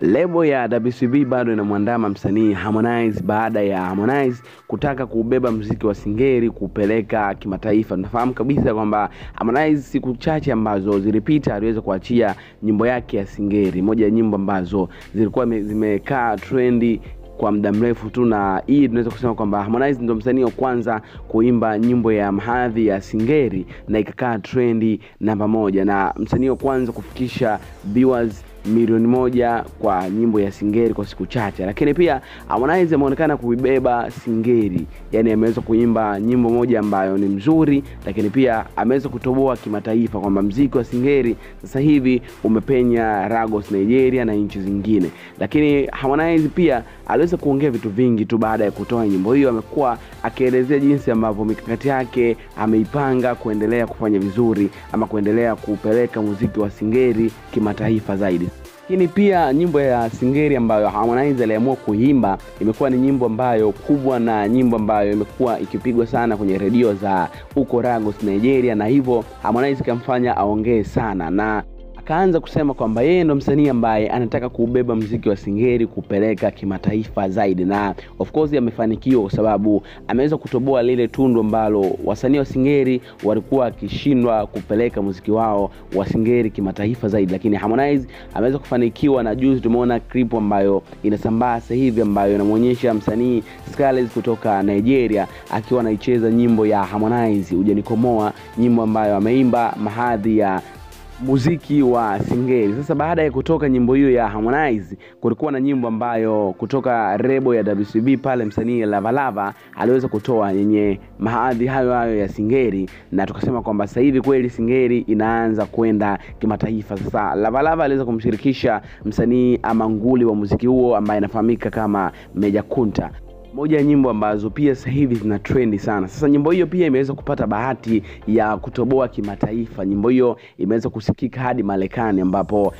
Lebo ya WCB bado inamwandama msanii Harmonize baada ya Harmonize kutaka kubeba mziki wa Singeli kupeleka kimataifa. Tunafahamu kabisa kwamba Harmonize siku chache ambazo zilipita aliweza kuachia nyimbo yake ya Singeli, moja ya nyimbo ambazo zilikuwa zimekaa trendi kwa muda mrefu tu, na hii tunaweza kusema kwamba Harmonize ndo msanii wa kwanza kuimba nyimbo ya mahadhi ya Singeli na ikakaa trendi namba moja, na msanii wa kwanza kufikisha viewers milioni moja kwa nyimbo ya singeri kwa siku chache. Lakini pia Harmonize ameonekana kuibeba Singeli, yani ameweza kuimba nyimbo moja ambayo ni mzuri, lakini pia ameweza kutoboa kimataifa kwamba mziki wa Singeli sasa hivi umepenya Lagos, Nigeria na nchi zingine. Lakini Harmonize pia aliweza kuongea vitu vingi tu baada ya kutoa nyimbo hiyo. Amekuwa akielezea jinsi ambavyo mikakati yake ameipanga kuendelea kufanya vizuri ama kuendelea kupeleka muziki wa Singeli kimataifa zaidi lakini pia nyimbo ya singeri ambayo Harmonize aliamua kuimba imekuwa ni nyimbo ambayo kubwa na nyimbo ambayo imekuwa ikipigwa sana kwenye redio za huko Lagos Nigeria, na hivyo Harmonize kamfanya aongee sana. Na akaanza kusema kwamba yeye ndo msanii ambaye anataka kuubeba mziki wa Singeli kupeleka kimataifa zaidi, na of course amefanikiwa kwa sababu ameweza kutoboa lile tundu ambalo wasanii wa Singeli walikuwa wakishindwa kupeleka muziki wao wa Singeli kimataifa zaidi, lakini Harmonize ameweza kufanikiwa, na juzi tumeona clip ambayo inasambaa sasa hivi ambayo inamwonyesha msanii Scarlett kutoka Nigeria akiwa anaicheza nyimbo ya Harmonize Ujanikomoa, nyimbo ambayo ameimba mahadhi ya muziki wa Singeli. Sasa baada ya kutoka nyimbo hiyo ya Harmonize, kulikuwa na nyimbo ambayo kutoka rebo ya WCB pale msanii Lavalava aliweza kutoa yenye mahadhi hayo hayo ya Singeli, na tukasema kwamba sasa hivi kweli Singeli inaanza kwenda kimataifa. Sasa Lavalava aliweza kumshirikisha msanii ama nguli wa muziki huo ambaye anafahamika kama Meja Kunta moja ya nyimbo ambazo pia sasa hivi zina trendi sana. Sasa nyimbo hiyo pia imeweza kupata bahati ya kutoboa kimataifa. Nyimbo hiyo imeweza kusikika hadi Marekani, ambapo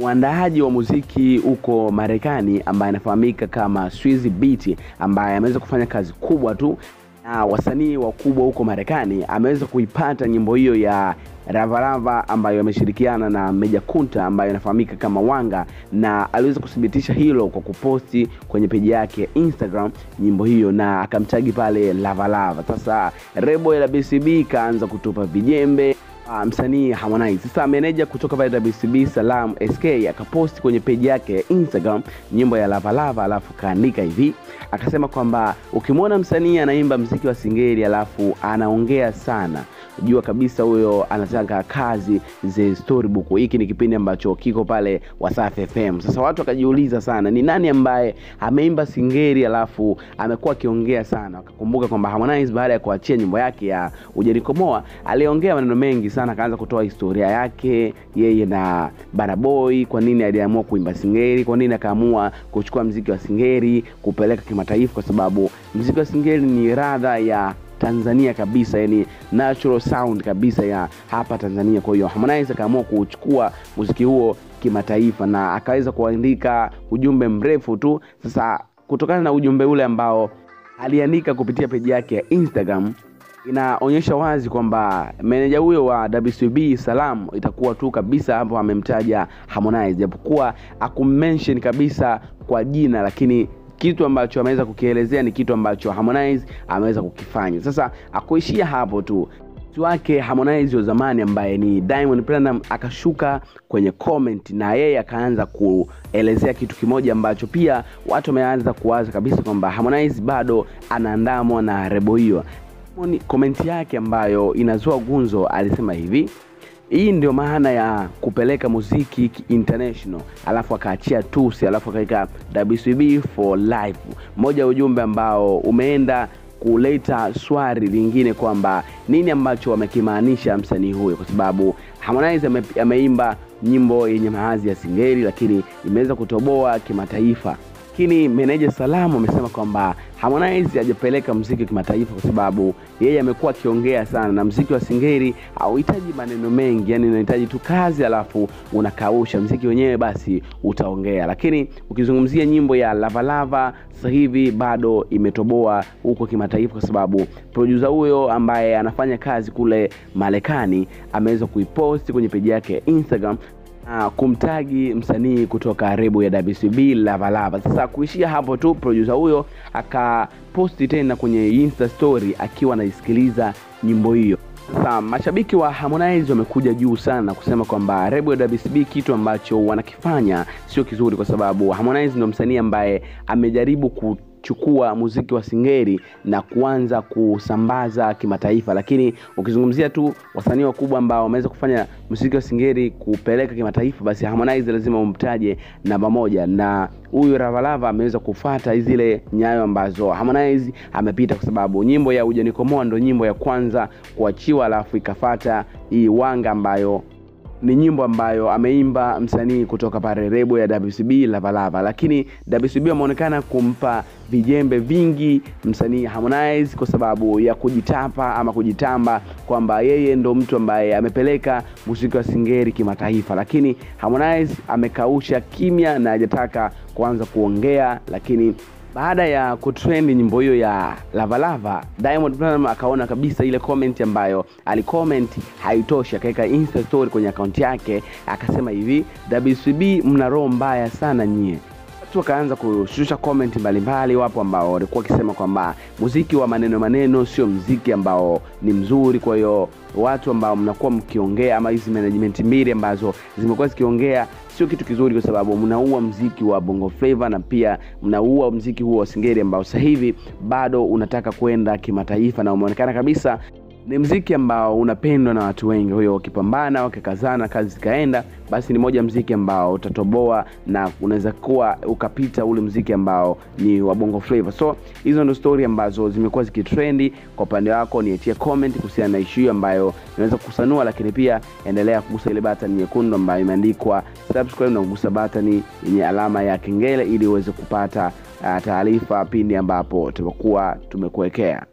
mwandaaji wa muziki huko Marekani ambaye anafahamika kama Swizzy Beatz ambaye ameweza kufanya kazi kubwa tu na wasanii wakubwa huko Marekani ameweza kuipata nyimbo hiyo ya Ravarava ambayo ameshirikiana na Meja Kunta ambayo inafahamika kama Wanga, na aliweza kuthibitisha hilo kwa kuposti kwenye peji yake ya Instagram nyimbo hiyo na akamtagi pale Lavalava. Sasa rebo ya BCB ikaanza kutupa vijembe Uh, msanii Harmonize. Sasa meneja kutoka WCB Salam SK akaposti kwenye peji yake ya Instagram nyimbo ya Lavalava, alafu kaandika hivi, akasema kwamba ukimwona msanii anaimba mziki wa Singeli alafu anaongea sana jua kabisa huyo anataka kazi ze storybook. Hiki ni kipindi ambacho kiko pale Wasafi FM. Sasa watu wakajiuliza sana, ni nani ambaye ameimba Singeli alafu amekuwa akiongea sana? Wakakumbuka kwamba Harmonize baada ya kuachia nyimbo yake ya Ujerikomoa aliongea maneno mengi sana, akaanza kutoa historia yake yeye na baraboi kwa nini aliamua kuimba Singeli, kwa nini akaamua kuchukua mziki wa Singeli kupeleka kimataifa, kwa sababu mziki wa Singeli ni radha ya Tanzania kabisa, yani natural sound kabisa ya hapa Tanzania. Kwa hiyo Harmonize akaamua kuchukua muziki huo kimataifa na akaweza kuandika ujumbe mrefu tu. Sasa kutokana na ujumbe ule ambao aliandika kupitia peji yake ya Instagram inaonyesha wazi kwamba meneja huyo wa WCB Salam itakuwa tu kabisa hapo amemtaja Harmonize, japokuwa akumention kabisa kwa jina, lakini kitu ambacho ameweza kukielezea ni kitu ambacho Harmonize ameweza kukifanya. Sasa akuishia hapo tu wake Harmonize wa zamani ambaye ni Diamond Platnumz akashuka kwenye comment na yeye akaanza kuelezea kitu kimoja ambacho pia watu wameanza kuwaza kabisa kwamba Harmonize bado anaandamwa na rebo hiyo. Komenti yake ambayo inazua gunzo alisema hivi hii ndio maana ya kupeleka muziki international, alafu akaachia tusi, alafu akaweka WCB for life, moja ujumbe ambao umeenda kuleta swali lingine kwamba nini ambacho wamekimaanisha msanii huyo, kwa sababu Harmonize ame, ameimba nyimbo yenye mahadhi ya Singeli, lakini imeweza kutoboa kimataifa. Lakini meneja Salamu amesema kwamba Harmonize hajapeleka mziki wa kimataifa kwa sababu yeye amekuwa akiongea sana, na mziki wa singeri hauhitaji maneno mengi, yani unahitaji tu kazi, alafu unakausha mziki wenyewe, basi utaongea. Lakini ukizungumzia nyimbo ya Lavalava sasa hivi bado imetoboa huko kimataifa, kwa sababu producer huyo ambaye anafanya kazi kule Marekani ameweza kuiposti kwenye peji yake ya Instagram uh, kumtagi msanii kutoka rebu ya WCB Lavalava. Sasa kuishia hapo tu, producer huyo akaposti tena kwenye Insta story akiwa anaisikiliza nyimbo hiyo. Sasa mashabiki wa Harmonize wamekuja juu sana kusema kwamba ya WCB kitu ambacho wanakifanya sio kizuri, kwa sababu Harmonize ndo msanii ambaye amejaribu ku chukua muziki wa singeli na kuanza kusambaza kimataifa, lakini ukizungumzia tu wasanii wakubwa ambao wameweza kufanya muziki wa singeli kupeleka kimataifa, basi Harmonize lazima umtaje namba moja, na huyu Ravalava ameweza kufata zile nyayo ambazo Harmonize amepita, kwa sababu nyimbo ya Ujanikomoa ndo nyimbo ya kwanza kuachiwa, alafu ikafata hii Wanga ambayo ni nyimbo ambayo ameimba msanii kutoka pale rebo ya WCB Lavalava, lakini WCB wameonekana kumpa vijembe vingi msanii Harmonize kwa sababu ya kujitapa ama kujitamba kwamba yeye ndo mtu ambaye amepeleka muziki wa singeli kimataifa, lakini Harmonize amekausha kimya na hajataka kuanza kuongea, lakini baada ya kutrend nyimbo hiyo ya Lavalava, Diamond Platnumz akaona kabisa ile comment ambayo alicomment haitoshi, akaweka insta story kwenye akaunti yake, akasema hivi, WCB mna roho mbaya sana nyie. Watu wakaanza kushusha comment mbalimbali. Wapo ambao walikuwa wakisema kwamba muziki wa maneno maneno sio mziki ambao ni mzuri, kwa hiyo watu ambao mnakuwa mkiongea ama hizi management mbili ambazo zimekuwa zikiongea sio kitu kizuri, kwa sababu mnaua mziki wa bongo flava na pia mnaua mziki huo wa singeli ambao sasa hivi bado unataka kwenda kimataifa na umeonekana kabisa ni mziki ambao unapendwa na watu wengi. huyo wakipambana, wakikazana, kazi zikaenda, basi ni moja mziki ambao utatoboa na unaweza kuwa ukapita ule mziki ambao ni wa bongo flavor. So hizo ndo stori ambazo zimekuwa zikitrendi. Kwa upande wako, niachie comment kuhusiana na issue ambayo inaweza kukusanua, lakini pia endelea kugusa ile button nyekundu ambayo imeandikwa subscribe na kugusa button yenye alama ya kengele ili uweze kupata uh, taarifa pindi ambapo tutakuwa tumekuwekea.